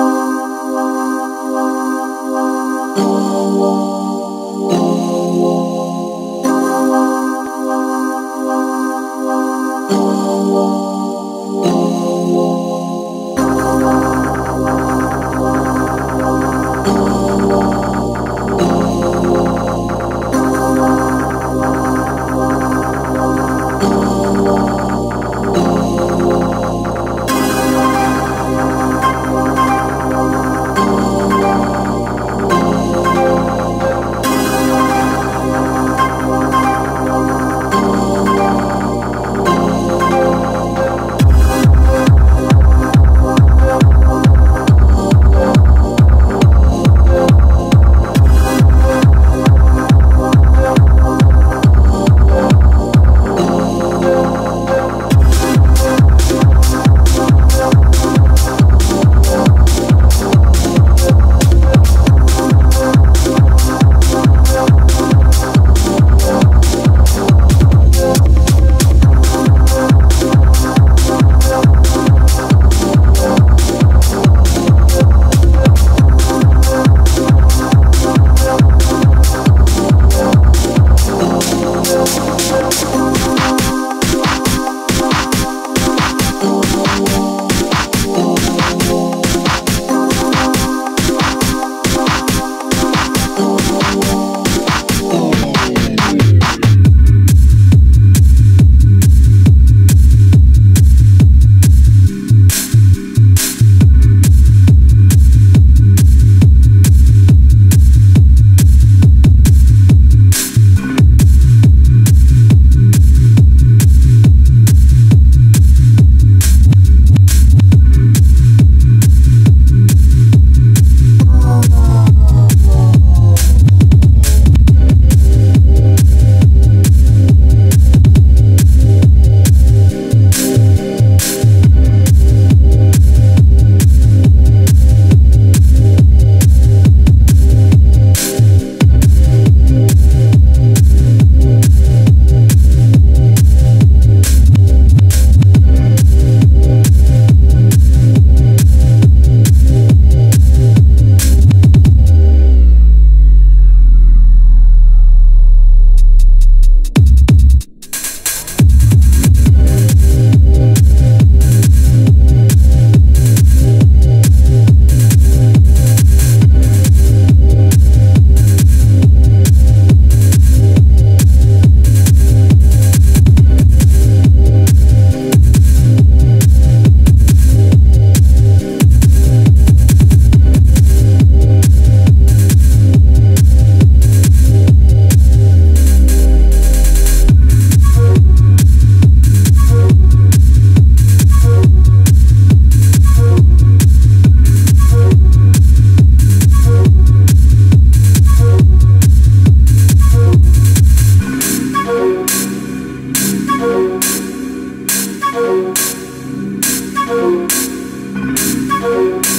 Oh. you.